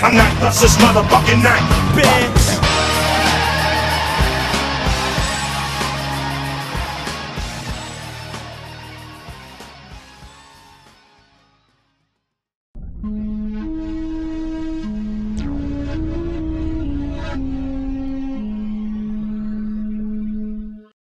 I'm not this motherfucking night, bitch.